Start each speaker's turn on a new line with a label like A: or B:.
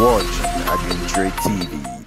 A: watching Adventure TV.